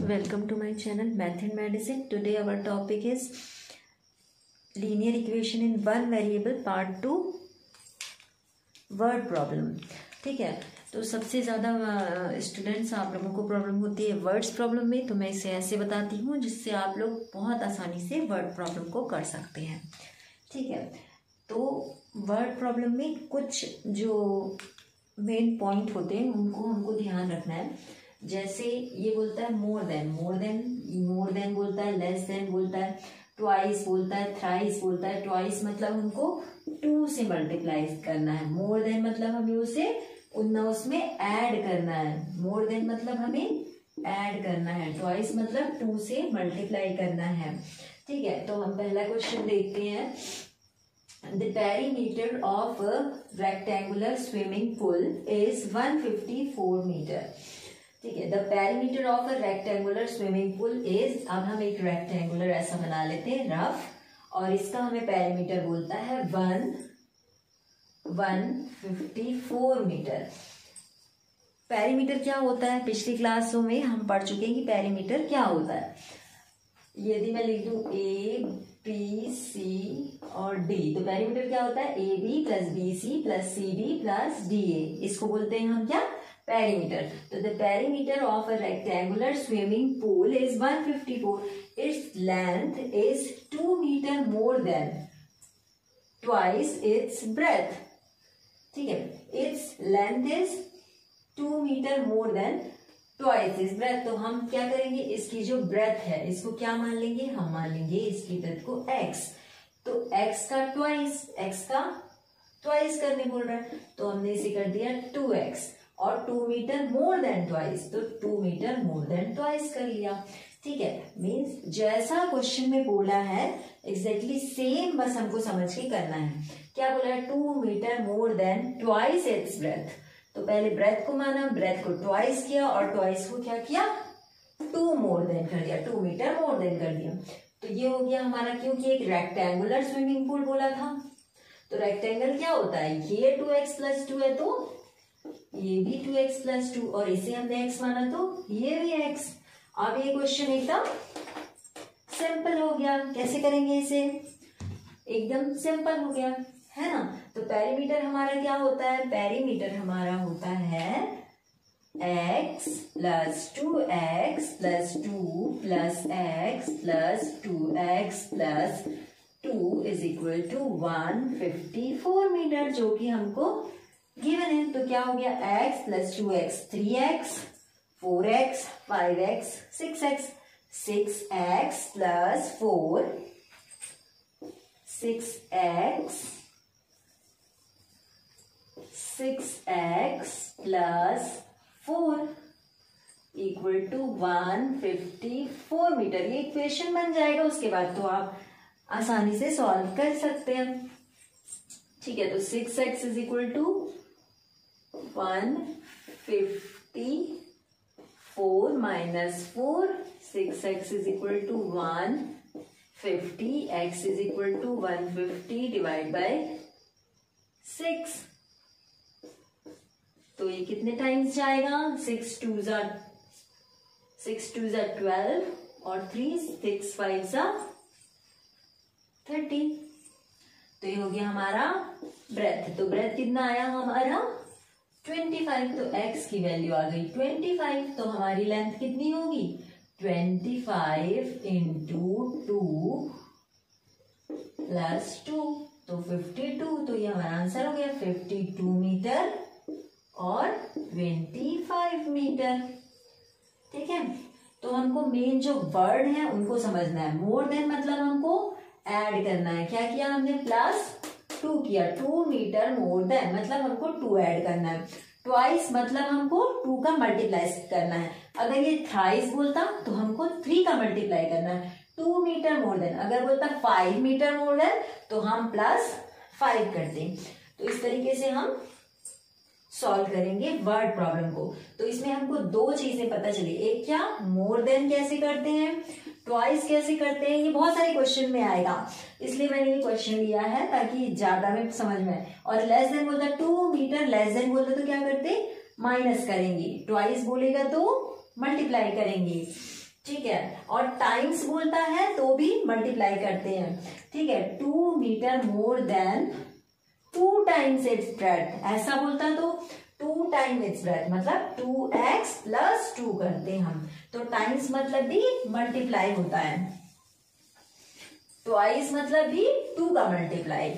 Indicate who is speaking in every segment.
Speaker 1: welcome to my channel, math and medicine. Today our topic is linear equation in one variable, part two word problem. ठीक है? तो सबसे ज़्यादा students आप लोगों को प्रॉब्लम होती है वर्ड्स प्रॉब्लम में तो मैं इसे ऐसे बताती हूँ जिससे आप लोग बहुत आसानी से वर्ड प्रॉब्लम को कर सकते हैं। ठीक है? तो वर्ड प्रॉब्लम में कुछ जो मेन पॉइंट होते हैं, उनको हमको ध्यान रखना है। जैसे ये बोलता है more than more than more than बोलता है लेस देन बोलता है ट्वाइस बोलता है थ्राइस बोलता है ट्वाइस मतलब हमको टू से मल्टीप्लाई करना है। मोर देन मतलब हमें उसे उसमें ऐड करना है। मोर देन मतलब हमें ऐड करना है। ट्वाइस मतलब टू से मल्टीप्लाई करना है। ठीक है तो हम पहला क्वेश्चन देखते हैं। The perimeter of rectangular swimming pool is 154 metre ठीक है the perimeter of a rectangular swimming pool is अब हम एक रेक्टेंगुलर ऐसा बना लेते हैं रफ और इसका हमें पेरीमीटर बोलता है one one fifty four metre perimeter क्या होता है? पिछली क्लासों में हम पढ़ चुके हैं कि पेरीमीटर क्या होता है। यदि मैं लिख दू ए बी सी और डी तो पेरीमीटर क्या होता है? A B plus B C plus C D plus D A इसको बोलते हैं हम क्या? पेरीमीटर तो the perimeter of a rectangular swimming pool is one fifty four its length is two metre more than twice its breadth ठीक है? Its length is two metre more than twice its breadth. तो हम क्या करेंगे? इसकी जो breadth है, इसको क्या मान लेंगे? हम मान लेंगे इसकी breadth को x. तो x का twice, x का ट्वाइस करने बोल रहा है। तो हमने इसे कर दिया टू एक्स और two metre more than twice तो two metre more than twice कर लिया। ठीक है? मीन्स जैसा क्वेश्चन में बोला है एग्जैक्टली exactly सेम बस हमको समझ के करना है। क्या बोला है? Two metre more than twice its breadth तो पहले ब्रेथ को माना ब्रेथ को ट्वाइस किया और ट्वाइस को क्या किया? टू मोर देन कर दिया टू मीटर मोर देन कर दिया। तो ये हो गया हमारा क्योंकि एक रेक्टेंगुलर स्विमिंग पूल बोला था। तो रेक्टेंगल क्या होता है? ये टू एक्स प्लस टू है तो ये भी टू एक्स प्लस टू और इसे हमने एक्स माना तो ये भी एक्स अब ये क्वेश्चन एकदम सिंपल हो गया। कैसे करेंगे इसे? एकदम सिंपल हो गया, है ना? तो पेरीमीटर हमारा क्या होता है? पेरीमीटर हमारा होता है x plus two x plus two plus x plus two x plus two is equal to one fifty four metre जो कि हमको गिवन है। तो क्या हो गया? X plus two x three x four x five x six x six x plus four six x six x plus four equal to one fifty four metre ये equation बन जाएगा, उसके बाद तो आप आसानी से सॉल्व कर सकते हैं। ठीक है तो six x is equal to one fifty four minus four six x is equal to one fifty x is equal to one fifty divide by six तो ये कितने टाइम्स जाएगा? सिक्स टू जा सिक्स टू जा twelve और three six five जा thirty तो ये हो गया हमारा ब्रेथ तो ब्रेथ कितना आया हमारा? ट्वेंटी फाइव तो एक्स की वैल्यू आ गई ट्वेंटी फाइव तो हमारी लेंथ कितनी होगी? Twenty five into two plus two तो फिफ्टी टू तो ये हमारा आंसर हो गया फिफ्टी टू मीटर और ट्वेंटी फाइव मीटर ठीक है? तो हमको मेन जो वर्ड है, उनको समझना है। मोर देन मतलब हमको ऐड करना है। क्या किया हमने? प्लस टू किया। टू मीटर मोर देन मतलब हमको टू ऐड करना है। ट्वाइस मतलब हमको टू का मल्टीप्लाई करना है। अगर ये थ्राइस बोलता तो हमको थ्री का मल्टीप्लाई करना है। टू मीटर मोर देन अगर बोलता फाइव मीटर मोर देन तो हम प्लस फाइव करते तो इस तरीके से हम सॉल्व करेंगे वर्ड प्रॉब्लम को। तो इसमें हमको दो चीज़ें पता चली। एक क्या? मोर देन कैसे करते हैं? ट्वाइस कैसे करते हैं? ये बहुत सारे क्वेश्चन में आएगा। इसलिए मैंने ये क्वेश्चन लिया है ताकि ज़्यादा में समझ में आए। और लेस देन बोलता टू मीटर लेस देन बोलता तो क्या करते? माइनस करेंगे। ट्वाइस बोलेगा तो मल्टीप्लाई करेंगे। ठीक है? और टाइम्स बोलता है तो भी मल्टीप्लाई करते हैं। ठीक है? Two metre more than two times its breadth ऐसा बोलता तो टू टाइम इट्स ब्रेड मतलब टू एक्स प्लस टू करते हम। तो टाइम्स मतलब भी मल्टीप्लाई होता है। ट्वाइस मतलब भी टू का मल्टीप्लाई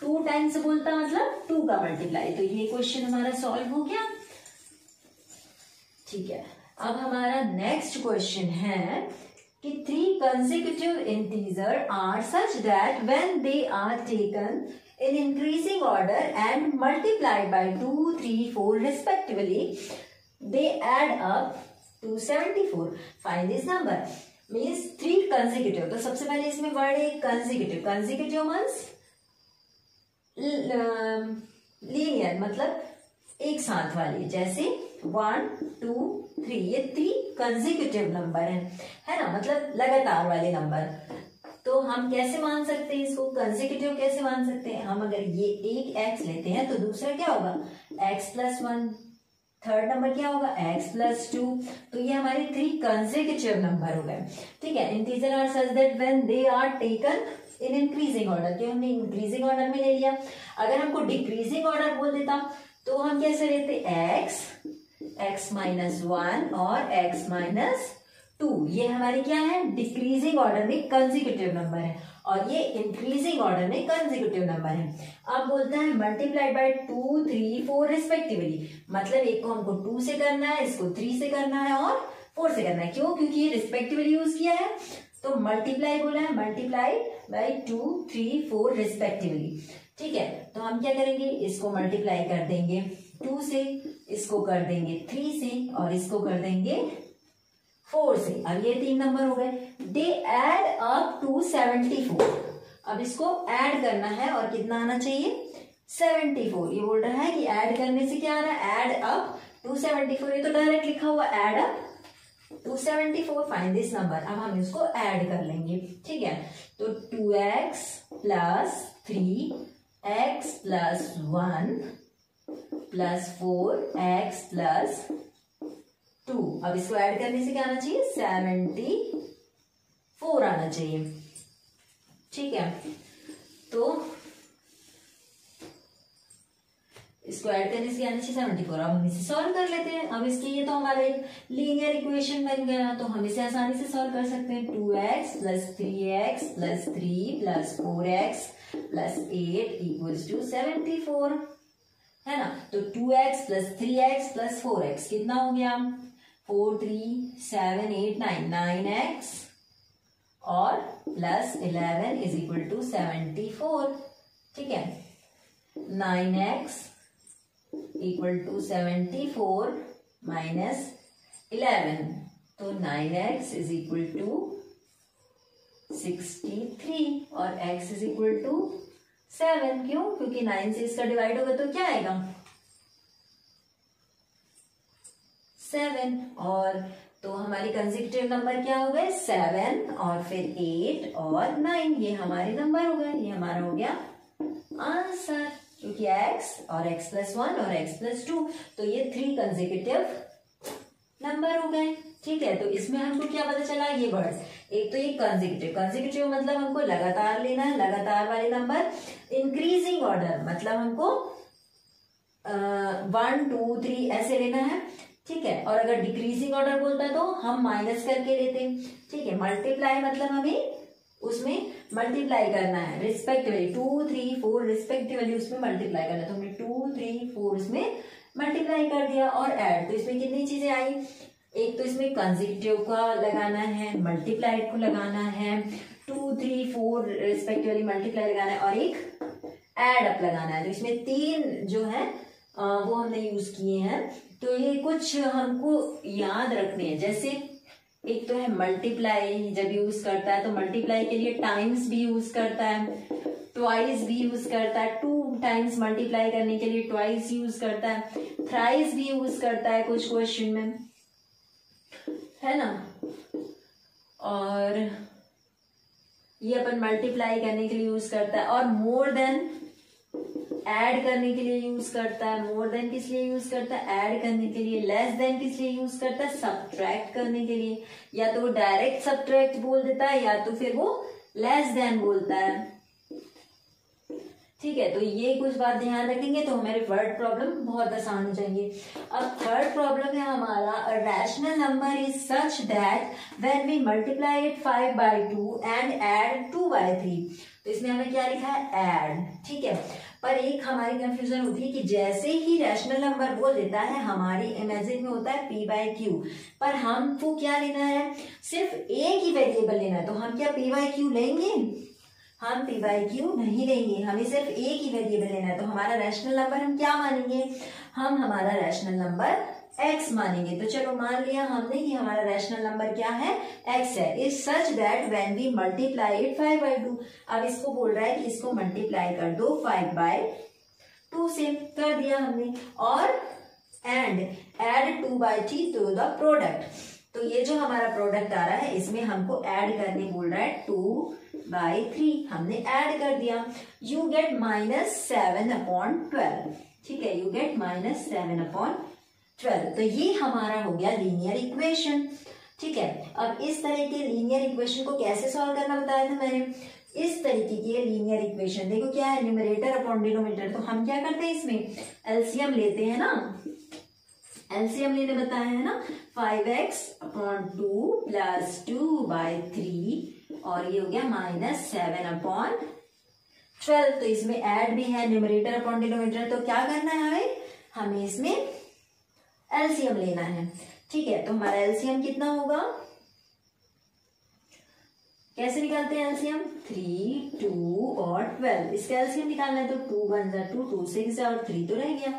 Speaker 1: टू टाइम्स बोलता मतलब टू का मल्टीप्लाई तो ये क्वेश्चन हमारा सॉल्व हो गया। ठीक है। अब हमारा नेक्स्ट क्वेश्चन है कि three consecutive integer are such that when they are taken in increasing order and multiplied by 2, 3, 4 respectively, they add up to 74. Find this number. Means three consecutive. तो सबसे पहले इसमें वर्ड है consecutive. Consecutive means लीनियर मतलब एक साथ वाली जैसे वन टू थ्री ये थ्री कंजिक्यूटिव नंबर है है ना मतलब लगातार वाले नंबर तो हम कैसे मान सकते हैं इसको? कंजिक्यूटिव कैसे मान सकते हैं? हम अगर ये एक एक्स लेते हैं तो दूसरा क्या होगा? X plus one third number क्या होगा? एक्स प्लस टू तो ये हमारे थ्री कंजिक्यूटिव नंबर हो गए। ठीक है integer are such that when they are taken in increasing order क्यों हमने इंक्रीजिंग ऑर्डर में ले लिया। अगर हमको डिक्रीजिंग ऑर्डर बोल देता तो हम कैसे लेते? एक्स एक्स माइनस वन और एक्स माइनस टू, ये हमारे क्या है? डिक्रीजिंग ऑर्डर में कंजिक्यूटिव नंबर है। और ये इंक्रीजिंग ऑर्डर में कंजिक्यूटिव नंबर है। अब बोलता है multiplied by two three four respectively मतलब एक को हमको टू से करना है, इसको थ्री से करना है और फोर से करना है। क्यों? क्योंकि ये रिस्पेक्टिवली यूज़ किया है। तो मल्टीप्लाई बोला है multiply by two three four respectively ठीक है? तो हम क्या करेंगे? इसको मल्टीप्लाई कर देंगे। टू से इसको कर देंगे थ्री से और इसको कर देंगे फोर से। अब ये तीन नंबर हो गए। They add up to seventy four. अब इसको ऐड करना है और कितना आना चाहिए? Seventy four. ये बोल रहा है कि ऐड करने से क्या आ रहा है? Add up to seventy four. ये तो डायरेक्ट लिखा हुआ add up to seventy four. Fine this number अब हम इसको ऐड कर लेंगे। ठीक है? तो two x plus three x plus one plus four x plus two अब इसको ऐड करने से क्या आना चाहिए? सेवेंटी फोर आना चाहिए। ठीक है? तो इसको ऐड करने से आना चाहिए? सेवेंटी फोर अब हम इसे सॉल्व कर लेते हैं। अब इसके ये तो हमारा एक लीनियर इक्वेशन बन गया। तो हम इसे आसानी से सॉल्व कर सकते हैं। Two x plus three x plus three plus four x plus eight equals to seventy four है ना? तो two x plus three x plus four x कितना हो गया? Four three seven eight nine nine x और plus eleven is equal to seventy four ठीक है? Nine x equal to seventy four minus eleven तो nine x is equal to sixty three और x is equal to seven क्यों? क्योंकि nine से इसका divide होगा तो क्या आएगा? सेवन और तो हमारी कंजिक्यूटिव नंबर क्या हो गए? सेवन और फिर एट और नाइन ये हमारे नंबर हो गए. ये हमारा हो गया आंसर क्योंकि x और x प्लस वन और x प्लस टू तो ये थ्री कंजिक्यूटिव नंबर हो गए. ठीक है? तो इसमें हमको क्या पता चला? ये वर्ड एक तो ये कंजिक्यूटिव कंजिक्यूटिव मतलब हमको लगातार लेना है, लगातार वाले नंबर इंक्रीजिंग ऑर्डर मतलब हमको वन टू थ्री ऐसे लेना है। ठीक है? और अगर डिक्रीजिंग ऑर्डर बोलता तो हम माइनस करके लेते ठीक है? मल्टीप्लाई मतलब हमें उसमें मल्टीप्लाई करना है। Respectively two three four respectively उसमें मल्टीप्लाई करना है। तो हमने टू थ्री फोर उसमें मल्टीप्लाई कर दिया और ऐड तो इसमें कितनी चीज़ें आई? एक तो इसमें कंजिक्टिव का लगाना है मल्टीप्लाइड को लगाना है two three four respectively multiply लगाना है और एक एड अप लगाना है। तो इसमें तीन जो है वो हमने यूज़ किए हैं। तो ये कुछ हमको याद रखने हैं। जैसे एक तो है मल्टीप्लाई जब यूज़ करता है तो मल्टीप्लाई के लिए टाइम्स भी यूज़ करता है ट्वाइस भी यूज़ करता है टू टाइम्स मल्टीप्लाई करने के लिए ट्वाइस यूज़ करता है थ्राइस भी यूज़ करता है कुछ क्वेश्चन में। है ना? और ये अपन मल्टीप्लाई करने के लिए यूज़ करता है। और मोर देन ऐड करने के लिए यूज़ करता है मोर देन किस लिए यूज़ करता है ऐड करने के लिए लेस देन किस लिए यूज़ करता है सब्ट्रैक्ट करने के लिए। या तो वो डायरेक्ट सब्ट्रैक्ट बोल देता है, या तो फिर वो लेस देन बोलता है। ठीक है तो ये कुछ बात ध्यान रखेंगे तो हमारे वर्ड प्रॉब्लम बहुत आसान हो जाएँगे। अब थर्ड प्रॉब्लम है हमारा rational number is such that when we multiply it five by two and add two by three तो इसमें हमें क्या लिखा है? एड ठीक है पर एक हमारी कंफ्यूजन होती है कि जैसे ही रैशनल नंबर बोल देता है, हमारी इमेजिन में होता है पी बाई क्यू पर हमको क्या लेना है? सिर्फ़ एक ही वेरिएबल लेना है तो हम क्या पी बाई क्यू लेंगे? हम पी बाई क्यू नहीं लेंगे, हमें सिर्फ़ एक ही वेरिएबल लेना है तो हमारा रैशनल नंबर हम क्या मानेंगे? हम हमारा रैशनल नंबर एक्स मानेंगे। तो चलो मान लिया हमने कि हमारा रैशनल नंबर क्या है? एक्स है। Is such that when we multiply it five by two अब इसको बोल रहा है कि इसको मल्टीप्लाई कर दो फाइव बाय टू से कर दिया हमने। और and add two by three to the product तो ये जो हमारा प्रोडक्ट आ रहा है, इसमें हमको ऐड करने बोल रहा है टू बाई थ्री हमने ऐड कर दिया। You get minus seven upon twelve ठीक है? You get minus seven upon twelve. तो ये हमारा हो गया लीनियर इक्वेशन ठीक है? अब इस तरह के लीनियर इक्वेशन को कैसे सॉल्व करना बताया था मैंने? इस तरीके की लीनियर इक्वेशन देखो क्या है न्यूमरेटर अपॉन डिनोमिनेटर तो हम क्या करते हैं इसमें? एलसीएम लेते हैं ना? एलसीएम लेने बताया है ना? Five x upon two plus two by three और ये हो गया माइनस सेवन अपॉन ट्वेल्व तो इसमें ऐड भी है न्यूमरेटर अपॉन डिनोमिनेटर तो क्या करना है? हमें हमें इसमें एलसीएम लेना है। ठीक है तो हमारा एल्सियम कितना होगा? कैसे निकालते हैं एल्सियम थ्री टू और ट्वेल्व इसका एल्सियम निकालना है तो टू वन जा टू टू सिक्स और थ्री तो रह गया।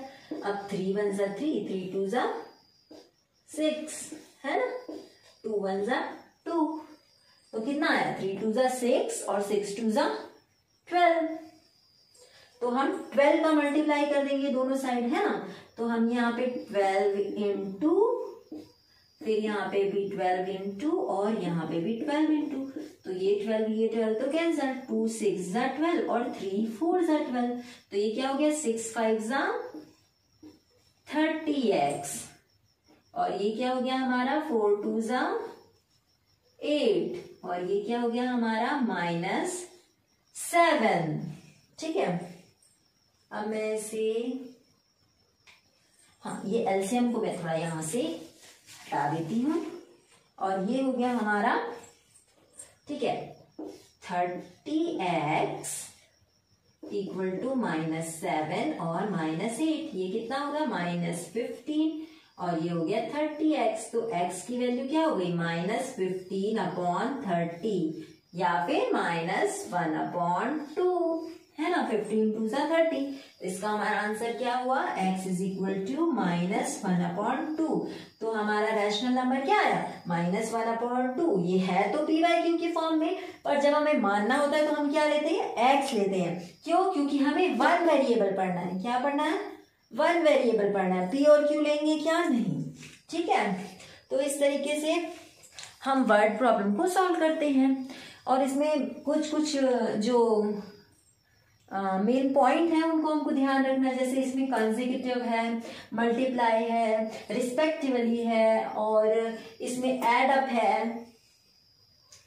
Speaker 1: अब थ्री वन जा थ्री थ्री टू जा सिक्स है ना? टू वन जा टू तो कितना आया? थ्री टू जा सिक्स और सिक्स टू जा ट्वेल्व तो हम ट्वेल्व का मल्टीप्लाई कर देंगे दोनों साइड है ना? तो हम यहाँ पे ट्वेल्व इंटू फिर यहाँ पे भी ट्वेल्व इंटू और यहाँ पे भी ट्वेल्व इंटू तो ये ट्वेल्व ये ट्वेल्व तो कैंसर टू सिक्स जा ट्वेल्व और थ्री फोर जा ट्वेल्व तो ये क्या हो गया? सिक्स फाइव जा थर्टी एक्स और ये क्या हो गया हमारा? फोर टू जा एट और ये क्या हो गया हमारा? माइनस सेवन ठीक है? अब मैं इसे हाँ ये एलसीएम को मैं थोड़ा यहाँ से हटा देती हूँ। और ये हो गया हमारा, ठीक है, thirty x equal to minus seven और माइनस एट, ये कितना होगा, माइनस फिफ्टीन। और ये हो गया थर्टी एक्स तो एक्स की वैल्यू क्या हो गई, माइनस फिफ्टीन अपॉन थर्टी या फिर माइनस वन अपॉन टू। है ना? फिफ्टीन टू सा थर्टी इसका हमारा आंसर क्या हुआ? X is equal to minus one upon two तो हमारा रैशनल नंबर क्या आया? माइनस वन अपॉन टू ये है तो पी वाई क्यू के फॉर्म में. पर जब हमें मानना होता है तो हम क्या लेते हैं? X लेते हैं. क्यों? क्योंकि हमें वन वेरिएबल पढ़ना है. क्या पढ़ना है? वन वेरिएबल पढ़ना है. पी और क्यू लेंगे क्या? नहीं. ठीक है? तो इस तरीके से हम वर्ड प्रॉब्लम को सॉल्व करते हैं. और इसमें कुछ कुछ जो मेन uh, पॉइंट है उनको हमको ध्यान रखना जैसे इसमें कंजिक्यूटिव है मल्टीप्लाई है रिस्पेक्टिवली है और इसमें एड अप है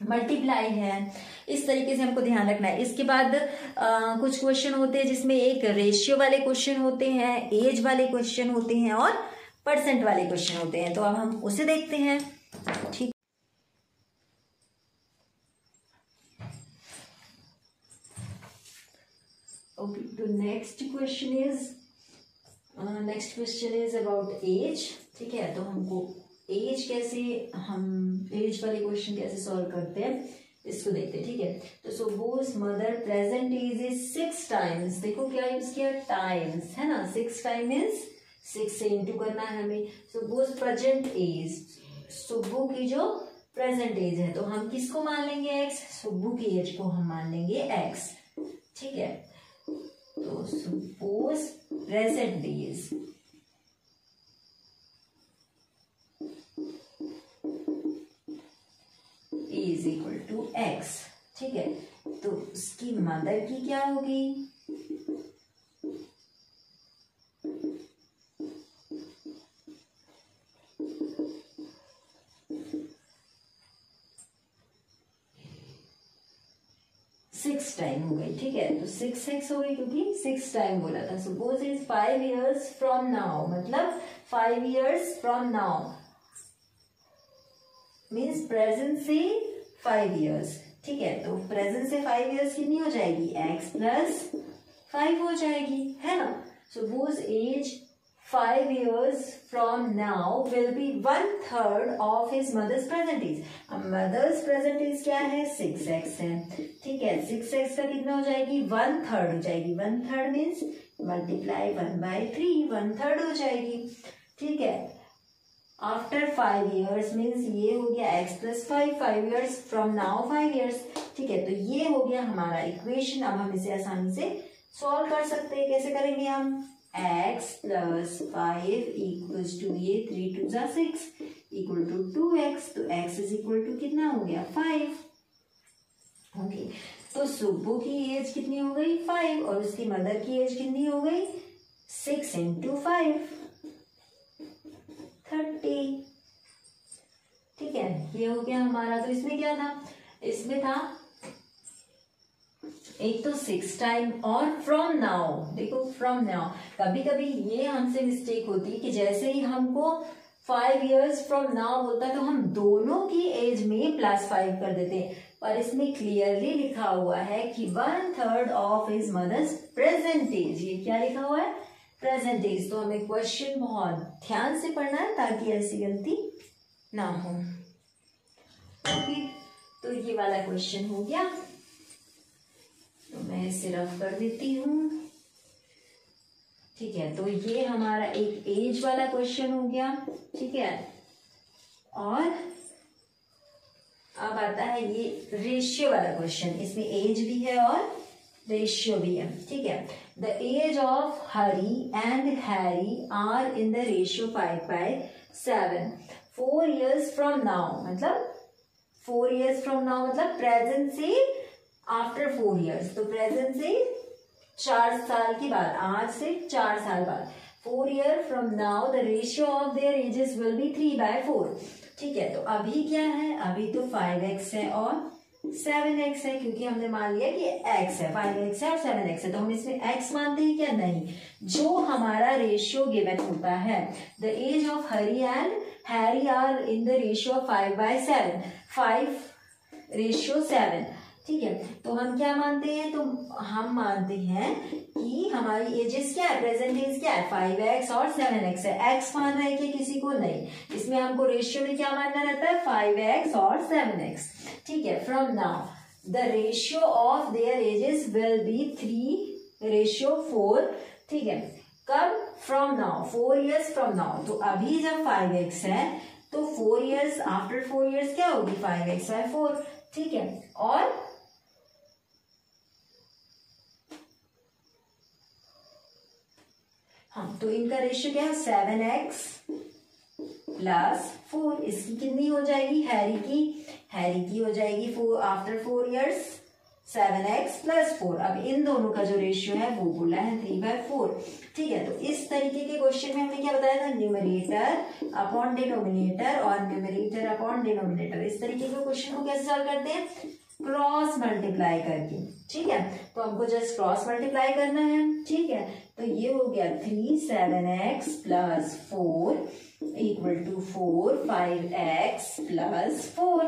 Speaker 1: मल्टीप्लाई है इस तरीके से हमको ध्यान रखना है। इसके बाद आ, कुछ क्वेश्चन होते हैं जिसमें एक रेशियो वाले क्वेश्चन होते हैं एज वाले क्वेश्चन होते हैं और परसेंट वाले क्वेश्चन होते हैं। तो अब हम उसे देखते हैं। ठीक। Okay next question is uh, next question is about age. ठीक है तो हमको एज कैसे हम एज वाले क्वेश्चन कैसे सॉल्व करते हैं इसको देखते हैं ठीक है? तो suppose mother present age is six times देखो क्या यूज़ किया? टाइम्स है ना? सिक्स टाइम इज़ सिक्स से इंटू करना है हमें। सपोज़ प्रेजेंट एज सुब्बू की जो प्रेजेंट एज है तो हम किसको मान लेंगे एक्स सुब्बू की एज को हम मान लेंगे एक्स ठीक है? तो suppose present days is equal to x ठीक है? तो उसकी मदर की क्या होगी? सिक्स एक्स हो गई क्योंकि सिक्स टाइम बोला था। Suppose is five years from now मतलब five years from now means present से फाइव इयर्स ठीक है? तो प्रेजेंट से फाइव ईयर्स कितनी हो जाएगी? एक्स प्लस फाइव हो जाएगी। है ना? Suppose age five years from now will be one third of his mother's present age अब mother's present age क्या है? सिक्स एक्स है। ठीक है सिक्स एक्स का कितना हो जाएगी? वन थर्ड हो जाएगी। One third means multiply one by three one third हो जाएगी। ठीक है। आफ्टर फाइव ईयर्स मीन्स ये हो गया x plus five five years from now five years ठीक है तो ये हो गया हमारा इक्वेशन अब हम इसे आसानी से सॉल्व कर सकते हैं। कैसे करेंगे हम? X plus five equals to ये थ्री टू जा six equal to two x तो एक्स इज़ इक्वल टू कितना हो गया? फाइव ओके तो सुब्बू की एज कितनी हो गई? फाइव और उसकी मदर की एज कितनी हो गई? सिक्स इंटू फाइव थर्टी ठीक है? ये हो गया हमारा। तो इसमें क्या था? इसमें था एक तो सिक्स टाइम और फ्रॉम नाउ देखो फ्रॉम नाउ कभी कभी ये हमसे मिस्टेक होती है कि जैसे ही हमको फाइव इयर्स फ्रॉम नाउ बोलता है तो हम दोनों की एज में प्लस फाइव कर देते हैं। पर इसमें क्लियरली लिखा हुआ है कि one third of is mother's present age ये क्या लिखा हुआ है? प्रेजेंट एज तो हमें क्वेश्चन बहुत ध्यान से पढ़ना है ताकि ऐसी गलती ना हो। ओके तो ये वाला क्वेश्चन हो गया। तो मैं इसे रफ कर देती हूँ। ठीक है तो ये हमारा एक एज वाला क्वेश्चन हो गया। ठीक है? और अब आता है ये रेशियो वाला क्वेश्चन इसमें एज भी है और रेशियो भी है। ठीक है? The age of Hari and Harry are in the ratio five by seven four years from now मतलब फोर इयर्स फ्रॉम नाउ मतलब प्रेजेंट से आफ्टर फोर इयर्स तो प्रेजेंट से चार साल के बाद, आज से चार साल बाद. Four year from now the ratio of their ages will be three by four ठीक है तो अभी क्या है? अभी तो फाइव एक्स है और सेवन एक्स है, क्योंकि हमने मान लिया कि एक्स है. फाइव एक्स है और सेवन एक्स है. तो हम इसमें एक्स मानते हैं क्या? नहीं. जो हमारा रेशियो गिवन होता है the age of Hari and Harry are in the ratio of five by seven five ratio seven ठीक है तो हम क्या मानते हैं? तो हम मानते हैं कि हमारी एजेस क्या है? प्रेजेंट एज क्या है? फाइव एक्स और सेवन एक्स है। एक्स मान रहे कि किसी को नहीं। इसमें हमको रेशियो में क्या मानना रहता है? फाइव एक्स और सेवन एक्स ठीक है from now the ratio of their ages will be three ratio four ठीक है, कब? From now four years from now तो अभी जब फाइव एक्स है तो four years after four years क्या होगी? फाइव एक्स बाय फोर ठीक है, और हाँ तो इनका रेशियो क्या है? सेवन एक्स प्लस फोर इसकी कितनी हो जाएगी? हैरी की हैरी की हो जाएगी four after four years seven x plus four अब इन दोनों का जो रेशियो है, वो बोला है थ्री बाय फोर ठीक है तो इस तरीके के क्वेश्चन में हमने क्या बताया था? न्यूमरेटर अपॉन डिनोमिनेटर और न्यूमरेटर अपॉन डिनोमिनेटर इस तरीके के क्वेश्चन को कैसे सॉल्व करते हैं? क्रॉस मल्टीप्लाई करके। ठीक है तो हमको जस्ट क्रॉस मल्टीप्लाई करना है। ठीक है तो ये हो गया three seven x plus four equal to four five x plus four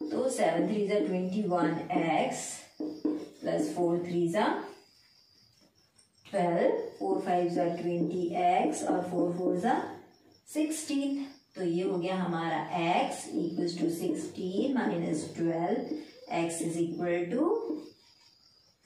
Speaker 1: तो सेवन थ्री ज़ा twenty one x plus four three ज़ा ट्वेल्व फोर फाइव ज़ा ट्वेंटी एक्स और फोर फोर ज़ा सिक्सटीन तो ये हो गया हमारा x equals to sixteen minus twelve x is equal to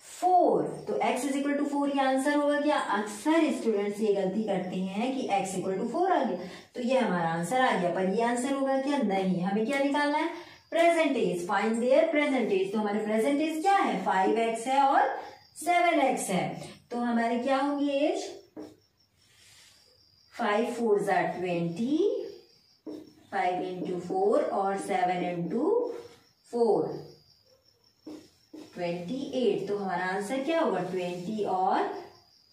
Speaker 1: four तो x is equal to four ये आंसर होगा क्या अक्सर स्टूडेंट्स ये गलती करते हैं कि x इक्वल टू फोर आ गया। तो ये हमारा आंसर आ गया, पर ये आंसर होगा क्या? नहीं, हमें क्या निकालना है? प्रेजेंटेज फाइंड देयर प्रेजेंटेज तो हमारे प्रेजेंटेज क्या है? फाइव एक्स है और सेवन एक्स है। तो हमारे क्या होंगी एज फाइव फोर जार ट्वेंटी फाइव इंटू फोर और seven into four twenty eight तो हमारा आंसर क्या होगा? ट्वेंटी और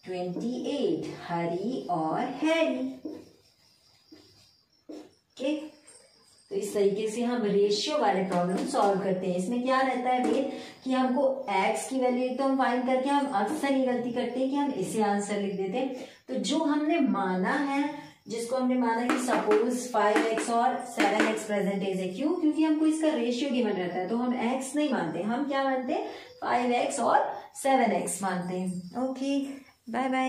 Speaker 1: ट्वेंटी एट हरी और हैरी ओके तो इस तरीके से हम रेशियो वाले प्रॉब्लम सॉल्व करते हैं। इसमें क्या रहता है भाई कि हमको x की वैल्यू तो हम फाइंड करके हम अक्सर ये गलती करते हैं कि हम इसे आंसर लिख देते हैं। तो जो हमने माना है जिसको हमने माना कि सपोज़ फाइव एक्स और सेवन एक्स प्रेजेंटेज है क्यों क्योंकि हमको इसका रेशियो गिवन रहता है तो हम एक्स नहीं मानते। हम क्या मानते? हैं फाइव एक्स और सेवन एक्स मानते हैं। Okay bye bye